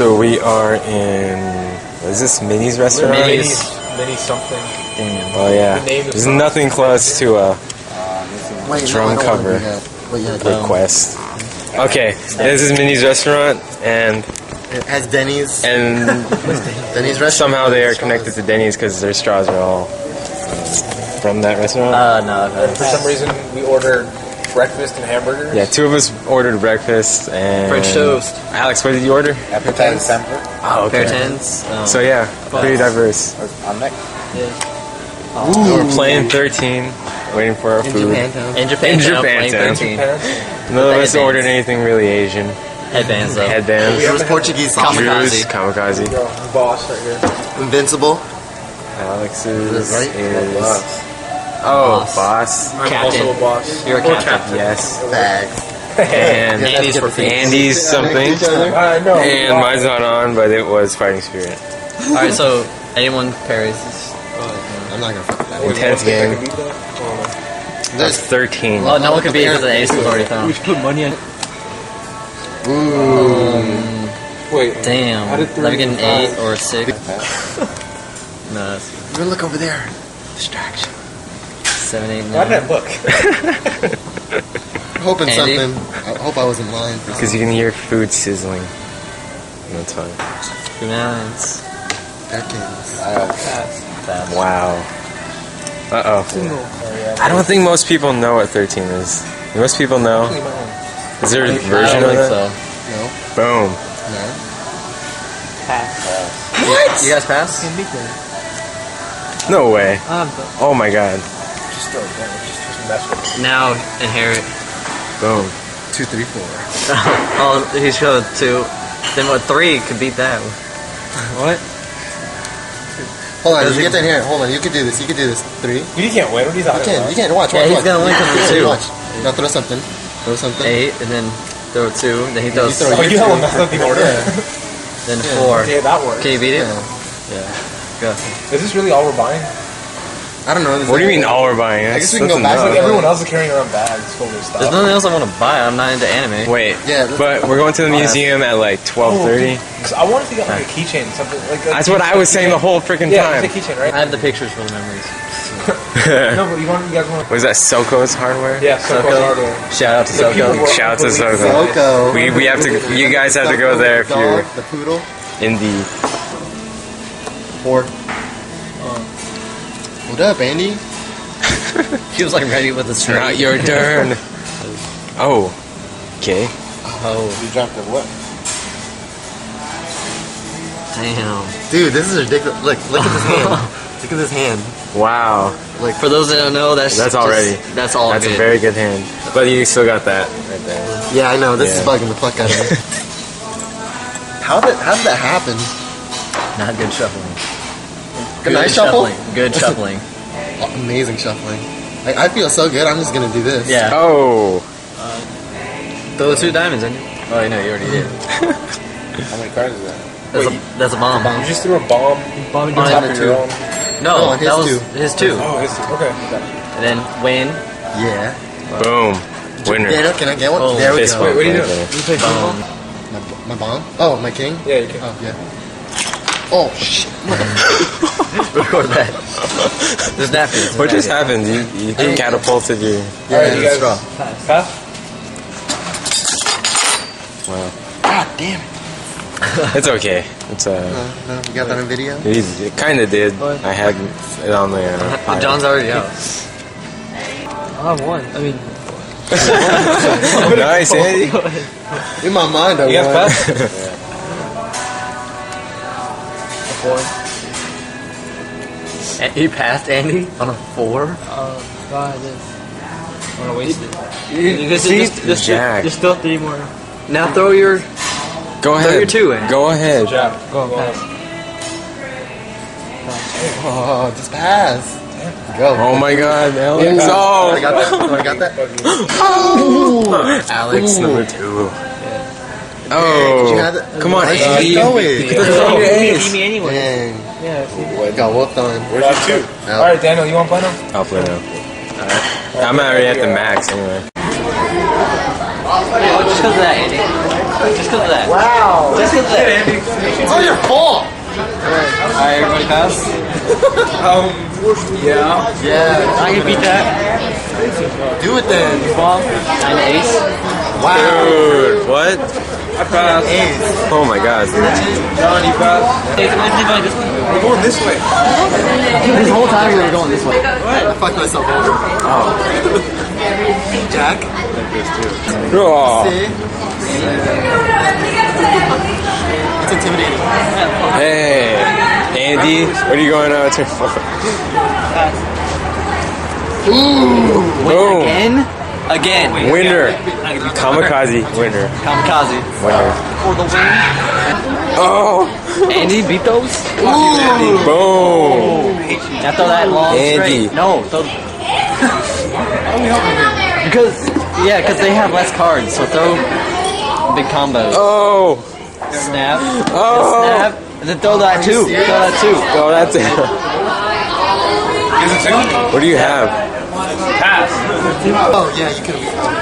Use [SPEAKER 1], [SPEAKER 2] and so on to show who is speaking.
[SPEAKER 1] So we are in. What is this Minny's restaurant?
[SPEAKER 2] Minny's.
[SPEAKER 3] Mini something.
[SPEAKER 2] Damn.
[SPEAKER 1] Oh yeah.
[SPEAKER 3] The
[SPEAKER 1] There's
[SPEAKER 3] not-
[SPEAKER 1] nothing close to a
[SPEAKER 4] Wait,
[SPEAKER 1] Drum
[SPEAKER 4] I don't
[SPEAKER 1] cover.
[SPEAKER 4] wanna do that. Wait, yeah,
[SPEAKER 1] request. Okay, this is Minny's restaurant, and
[SPEAKER 4] It has Denny's.
[SPEAKER 1] and
[SPEAKER 4] Denny's restaurant.
[SPEAKER 1] somehow they are connected to Denny's because their straws are all from that restaurant.
[SPEAKER 2] Uh, no.
[SPEAKER 3] For some reason, we ordered breakfast and hamburgers.
[SPEAKER 1] yeah, two of us ordered breakfast and
[SPEAKER 2] French toast.
[SPEAKER 1] Alex, what did you order?
[SPEAKER 5] Appetizer sampler.
[SPEAKER 1] Oh,
[SPEAKER 2] Pear tens. Um,
[SPEAKER 1] So yeah, pretty diverse.
[SPEAKER 5] I'm next.
[SPEAKER 1] We're playing 13, waiting for our
[SPEAKER 4] In
[SPEAKER 1] food.
[SPEAKER 4] Japantown.
[SPEAKER 2] in Japan.
[SPEAKER 1] In
[SPEAKER 2] playing
[SPEAKER 1] Japantown.
[SPEAKER 2] 13.
[SPEAKER 1] None of us
[SPEAKER 2] Headbands.
[SPEAKER 1] ordered anything really Asian.
[SPEAKER 2] Headbands though.
[SPEAKER 1] Headbands,
[SPEAKER 4] It was Portuguese.
[SPEAKER 2] Kamikaze.
[SPEAKER 1] Jews, kamikaze.
[SPEAKER 3] Yo, boss right here.
[SPEAKER 4] Invincible.
[SPEAKER 1] Alex's
[SPEAKER 4] Is right?
[SPEAKER 1] is oh
[SPEAKER 2] Boss.
[SPEAKER 1] boss.
[SPEAKER 3] I'm
[SPEAKER 2] Captain.
[SPEAKER 3] also a boss.
[SPEAKER 2] You're a
[SPEAKER 3] Or
[SPEAKER 2] captain.
[SPEAKER 1] Yes,
[SPEAKER 4] Bags.
[SPEAKER 1] and
[SPEAKER 4] Yeah,
[SPEAKER 2] Andy's
[SPEAKER 4] that's
[SPEAKER 2] for
[SPEAKER 4] good.
[SPEAKER 2] feet.
[SPEAKER 1] Andy's something.
[SPEAKER 4] Each other.
[SPEAKER 3] I know.
[SPEAKER 1] And mine's not on, but it was Fighting Spirit.
[SPEAKER 2] All right. So anyone parries this?
[SPEAKER 4] I'm not gonna fuck with that.
[SPEAKER 1] Intense game.
[SPEAKER 3] Oh,
[SPEAKER 1] That's uh, 13.
[SPEAKER 2] Well, no one could beat it because the ace was already thrown.
[SPEAKER 6] should put money on hmm.
[SPEAKER 3] Wait.
[SPEAKER 2] Damn.
[SPEAKER 3] How did
[SPEAKER 2] Let me get an
[SPEAKER 3] three-
[SPEAKER 2] eight or a six. no, that's
[SPEAKER 4] You're look over there. Distraction.
[SPEAKER 2] Seven, eight,
[SPEAKER 3] Why did I
[SPEAKER 2] nine.
[SPEAKER 3] look?
[SPEAKER 4] I'm hoping
[SPEAKER 2] Andy?
[SPEAKER 4] something. I hope I was in line. for
[SPEAKER 1] Because you can hear food sizzling. That's fine.
[SPEAKER 2] Two nines.
[SPEAKER 4] Decades.
[SPEAKER 2] Fast.
[SPEAKER 1] Wow. Uh oh. I don't think most people know what 13 is. Most people know. Is there a
[SPEAKER 2] I
[SPEAKER 1] version
[SPEAKER 2] don't
[SPEAKER 1] of
[SPEAKER 2] think
[SPEAKER 1] that?
[SPEAKER 2] so.
[SPEAKER 4] No.
[SPEAKER 1] Boom.
[SPEAKER 4] No. Pass.
[SPEAKER 2] What? You guys pass?
[SPEAKER 1] No way. Oh my god.
[SPEAKER 3] Just throw it down. Just, just mess with it.
[SPEAKER 2] Now inherit.
[SPEAKER 1] Boom.
[SPEAKER 4] Two, three, four.
[SPEAKER 2] oh, he showed two. Then what? Three could beat that.
[SPEAKER 6] what?
[SPEAKER 4] Hold on, you get that here. Hold on, you can do this. You can do this. Three.
[SPEAKER 3] You can't win. What are you
[SPEAKER 4] You
[SPEAKER 3] talking
[SPEAKER 4] can.
[SPEAKER 3] about?
[SPEAKER 4] You can. Watch.
[SPEAKER 2] Yeah,
[SPEAKER 4] watch,
[SPEAKER 2] he's
[SPEAKER 4] watch.
[SPEAKER 2] gonna win 'cause of two.
[SPEAKER 4] Watch. Now throw something. Throw something.
[SPEAKER 2] Eight, and then throw two. Then he throws.
[SPEAKER 4] throw
[SPEAKER 3] Oh, you
[SPEAKER 4] two.
[SPEAKER 3] don't mess up the order.
[SPEAKER 4] Yeah.
[SPEAKER 2] Then four.
[SPEAKER 3] Okay, that works.
[SPEAKER 2] Can you beat it?
[SPEAKER 4] Yeah.
[SPEAKER 2] Yeah. Go.
[SPEAKER 3] Is this really all we're buying?
[SPEAKER 4] I don't know. This
[SPEAKER 1] What do you mean all we're buying?
[SPEAKER 4] I guess we can go back
[SPEAKER 3] like everyone else is carrying around bags full of stuff.
[SPEAKER 2] There's nothing else I want to buy. I'm not into anime.
[SPEAKER 1] Wait.
[SPEAKER 4] Yeah,
[SPEAKER 1] But we're going to the museum at like 12:30.
[SPEAKER 3] Cause I wanted to get like a keychain, something like. a
[SPEAKER 1] That's what I was saying the whole freaking
[SPEAKER 3] Yeah,
[SPEAKER 1] time.
[SPEAKER 3] it's a keychain,
[SPEAKER 2] I have the pictures for the memories.
[SPEAKER 3] no, but you want, you guys want.
[SPEAKER 1] Was that Soko's hardware?
[SPEAKER 3] Yeah, so
[SPEAKER 2] Soko.
[SPEAKER 3] hardware.
[SPEAKER 2] Shout out to
[SPEAKER 3] The
[SPEAKER 2] Soko.
[SPEAKER 1] Shout out to Soko.
[SPEAKER 4] Soko.
[SPEAKER 1] We, we have to. You guys have to go there if you're
[SPEAKER 4] The poodle.
[SPEAKER 1] in the.
[SPEAKER 4] Four. What up, Andy?
[SPEAKER 2] He was like ready with his shirt.
[SPEAKER 1] Not your turn. Oh. Okay.
[SPEAKER 2] Oh,
[SPEAKER 5] You dropped the what?
[SPEAKER 2] damn.
[SPEAKER 4] Dude, this is ridiculous. Look, look at this hand. Look at this hand.
[SPEAKER 1] Wow.
[SPEAKER 4] Like,
[SPEAKER 2] For those that don't know, that's
[SPEAKER 1] That's
[SPEAKER 2] just-
[SPEAKER 1] already-
[SPEAKER 2] that's all
[SPEAKER 1] That's
[SPEAKER 2] good.
[SPEAKER 1] a very good hand. But you still got that right there.
[SPEAKER 4] yeah, I know. This
[SPEAKER 1] Yeah.
[SPEAKER 4] is bugging the fuck out of me. how did how did that happen?
[SPEAKER 2] not good shuffling.
[SPEAKER 4] Good night shuffle?
[SPEAKER 2] shuffling. Good shuffling.
[SPEAKER 4] Oh, amazing shuffling. Like, I feel so good. I'm just gonna do this.
[SPEAKER 2] Yeah.
[SPEAKER 1] Oh.
[SPEAKER 2] Throw the two diamonds in. Oh, you know, you already did.
[SPEAKER 5] How many cards is that?
[SPEAKER 2] That's, a, that's a bomb.
[SPEAKER 3] You just threw a bomb
[SPEAKER 6] Bobby
[SPEAKER 2] On
[SPEAKER 3] on top of
[SPEAKER 4] two.
[SPEAKER 3] your own.
[SPEAKER 2] No,
[SPEAKER 4] No, his
[SPEAKER 2] that was
[SPEAKER 4] two.
[SPEAKER 2] his two.
[SPEAKER 3] Oh, it's okay.
[SPEAKER 2] And then win.
[SPEAKER 4] Yeah.
[SPEAKER 1] Boom. Winner.
[SPEAKER 4] Daniel, can I get one?
[SPEAKER 2] Oh,
[SPEAKER 4] there we go.
[SPEAKER 1] bump
[SPEAKER 3] what are you doing?
[SPEAKER 1] there.
[SPEAKER 6] You play football?
[SPEAKER 4] My, my bomb? Oh, my king?
[SPEAKER 3] Yeah, you can.
[SPEAKER 4] Oh, yeah. Oh, shit.
[SPEAKER 2] Record that. There's napkins.
[SPEAKER 1] What just happened? You, you catapulted your.
[SPEAKER 4] Yeah,
[SPEAKER 3] Alright, you guys.
[SPEAKER 4] straw.
[SPEAKER 3] Pass.
[SPEAKER 1] Wow.
[SPEAKER 4] God damn it.
[SPEAKER 1] It's okay. It's uh.
[SPEAKER 4] No, no, you got that on video?
[SPEAKER 1] It, it kind of did. I had it on the. Uh.
[SPEAKER 2] John's already out.
[SPEAKER 6] I have one. I mean,
[SPEAKER 1] nice, Andy.
[SPEAKER 4] In my mind, I
[SPEAKER 3] You guys
[SPEAKER 4] won.
[SPEAKER 3] pass?
[SPEAKER 6] four.
[SPEAKER 2] And he passed Andy on a four.
[SPEAKER 6] Uh, go ahead. This. I'm gonna waste it.
[SPEAKER 2] You,
[SPEAKER 6] You just,
[SPEAKER 2] see?
[SPEAKER 6] just, just,
[SPEAKER 1] Jack.
[SPEAKER 6] just still three more.
[SPEAKER 2] Now throw your.
[SPEAKER 1] Go ahead.
[SPEAKER 2] Throw your two in.
[SPEAKER 1] Go ahead.
[SPEAKER 3] Jab.
[SPEAKER 6] Go, pass.
[SPEAKER 4] Oh, just pass. Go.
[SPEAKER 1] Oh my God, Alex.
[SPEAKER 4] I
[SPEAKER 1] Oh,
[SPEAKER 4] got that. Oh, I got that. oh.
[SPEAKER 1] Alex
[SPEAKER 4] Ooh.
[SPEAKER 1] number two.
[SPEAKER 4] Did you
[SPEAKER 1] Oh,
[SPEAKER 4] have
[SPEAKER 1] come on,
[SPEAKER 4] Let's
[SPEAKER 1] Andy.
[SPEAKER 4] Throw it.
[SPEAKER 3] Yeah.
[SPEAKER 1] Throw your
[SPEAKER 6] You
[SPEAKER 1] ace.
[SPEAKER 6] beat me anyway.
[SPEAKER 4] Dang.
[SPEAKER 6] Yeah. see?
[SPEAKER 4] Got whooped on.
[SPEAKER 5] Where's your two?
[SPEAKER 4] No.
[SPEAKER 3] All right, Daniel, you want to play now?
[SPEAKER 1] I'll play now. I'm already at the max anyway.
[SPEAKER 2] Just because of that, Andy. Just because of that.
[SPEAKER 4] Wow.
[SPEAKER 2] Just because of that.
[SPEAKER 4] It's all your fault.
[SPEAKER 2] Alright, everybody pass?
[SPEAKER 3] Um, yeah.
[SPEAKER 4] Yeah.
[SPEAKER 2] I can beat that.
[SPEAKER 4] Do it then.
[SPEAKER 2] Bomb. Nine ace.
[SPEAKER 4] Wow.
[SPEAKER 1] Dude, what?
[SPEAKER 3] I passed.
[SPEAKER 1] Oh my god.
[SPEAKER 3] John, you passed.
[SPEAKER 2] Hey, come on, this way.
[SPEAKER 3] We're going this way.
[SPEAKER 2] This whole time we were going this way. What?
[SPEAKER 4] I fucked myself over. Oh. Jack.
[SPEAKER 1] Oh,
[SPEAKER 4] See? It's intimidating.
[SPEAKER 1] hey, Andy, what are you going on turn four? Boom.
[SPEAKER 2] Again? Again.
[SPEAKER 1] Winner. Kamikaze winner.
[SPEAKER 2] Kamikaze.
[SPEAKER 1] Winner.
[SPEAKER 2] For the win.
[SPEAKER 1] Oh,
[SPEAKER 2] Andy, beat those? Ooh.
[SPEAKER 1] boom.
[SPEAKER 2] Now throw that long
[SPEAKER 1] Andy.
[SPEAKER 2] straight. No, throw. because, yeah, because they have less cards, so throw big combos.
[SPEAKER 1] Oh,
[SPEAKER 2] Snap.
[SPEAKER 1] oh.
[SPEAKER 2] Snap. And then throw that too. Throw that too.
[SPEAKER 1] Oh, that's it.
[SPEAKER 3] Is it two?
[SPEAKER 1] What do you have?
[SPEAKER 3] Pass.
[SPEAKER 4] Oh, yeah, you could have.